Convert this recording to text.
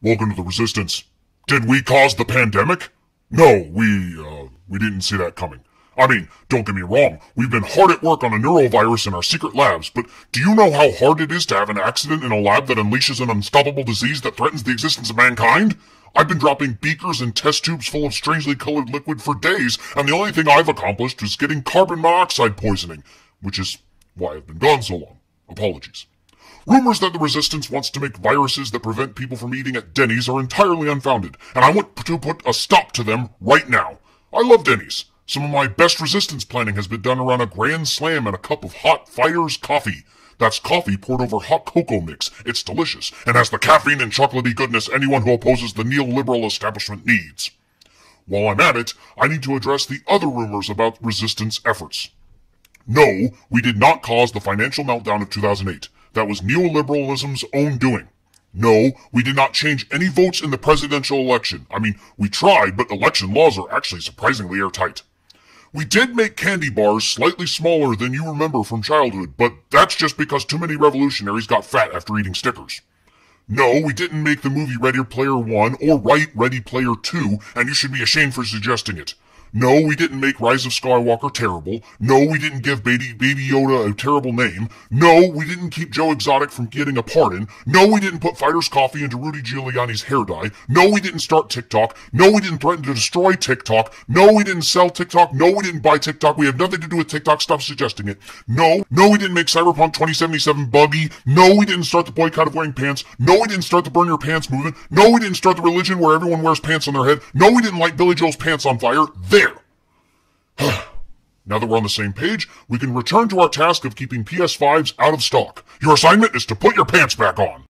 Welcome to the Resistance. Did we cause the pandemic? No, we, uh, we didn't see that coming. I mean, don't get me wrong, we've been hard at work on a neurovirus in our secret labs, but do you know how hard it is to have an accident in a lab that unleashes an unstoppable disease that threatens the existence of mankind? I've been dropping beakers and test tubes full of strangely colored liquid for days, and the only thing I've accomplished is getting carbon monoxide poisoning, which is why I've been gone so long. Apologies. Rumors that the resistance wants to make viruses that prevent people from eating at Denny's are entirely unfounded, and I want to put a stop to them right now. I love Denny's. Some of my best resistance planning has been done around a grand slam and a cup of hot fires coffee. That's coffee poured over hot cocoa mix. It's delicious and has the caffeine and chocolatey goodness anyone who opposes the neoliberal establishment needs. While I'm at it, I need to address the other rumors about resistance efforts. No, we did not cause the financial meltdown of 2008. That was neoliberalism's own doing. No, we did not change any votes in the presidential election. I mean, we tried, but election laws are actually surprisingly airtight. We did make candy bars slightly smaller than you remember from childhood, but that's just because too many revolutionaries got fat after eating Snickers. No, we didn't make the movie Ready Player One or write Ready Player Two, and you should be ashamed for suggesting it. No, we didn't make Rise of Skywalker terrible. No, we didn't give Baby, Baby Yoda a terrible name. No, we didn't keep Joe Exotic from getting a pardon. No, we didn't put Fighter's Coffee into Rudy Giuliani's hair dye. No, we didn't start TikTok. No, we didn't threaten to destroy TikTok. No, we didn't sell TikTok. No, we didn't buy TikTok. We have nothing to do with TikTok. Stop suggesting it. No, no, we didn't make Cyberpunk 2077 buggy. No, we didn't start the boycott of wearing pants. No, we didn't start the burn your pants movement. No, we didn't start the religion where everyone wears pants on their head. No, we didn't light Billy Joel's pants on fire. There. Now that we're on the same page, we can return to our task of keeping PS5s out of stock. Your assignment is to put your pants back on.